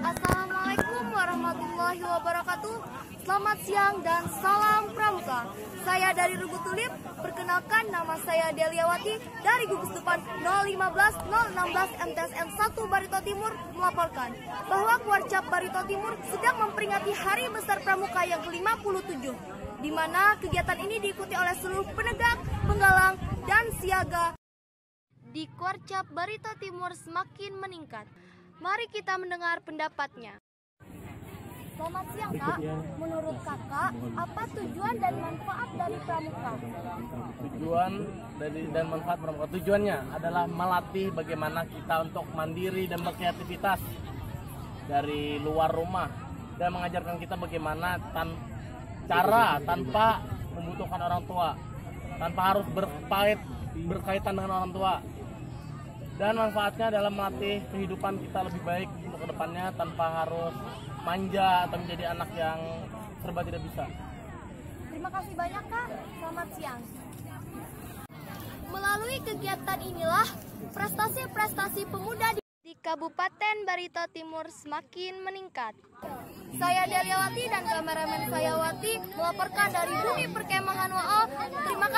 Assalamualaikum warahmatullahi wabarakatuh. Selamat siang dan salam pramuka. Saya dari Rubu Tulip. Perkenalkan nama saya Deliawati dari gugus depan 015 016 MTSM 1 Barito Timur melaporkan bahwa Kuarcap Barito Timur sedang memperingati Hari Besar Pramuka yang ke-57 di mana kegiatan ini diikuti oleh seluruh penegak, penggalang, dan siaga di Kuarcap Barito Timur semakin meningkat. Mari kita mendengar pendapatnya. Selamat siang kak, menurut kakak apa tujuan dan manfaat dari pramuka? Tujuan dari dan manfaat pramuka tujuannya adalah melatih bagaimana kita untuk mandiri dan berkreativitas dari luar rumah dan mengajarkan kita bagaimana tan cara tanpa membutuhkan orang tua, tanpa harus berkait berkaitan dengan orang tua. Dan manfaatnya adalah melatih kehidupan kita lebih baik untuk ke depannya tanpa harus manja atau menjadi anak yang serba tidak bisa. Terima kasih banyak kak, selamat siang. Melalui kegiatan inilah prestasi-prestasi pemuda di di Kabupaten Barito Timur semakin meningkat. Saya Deliawati dan kameramen saya Wati melaporkan dari Bumi Perkemahan Waal. Terima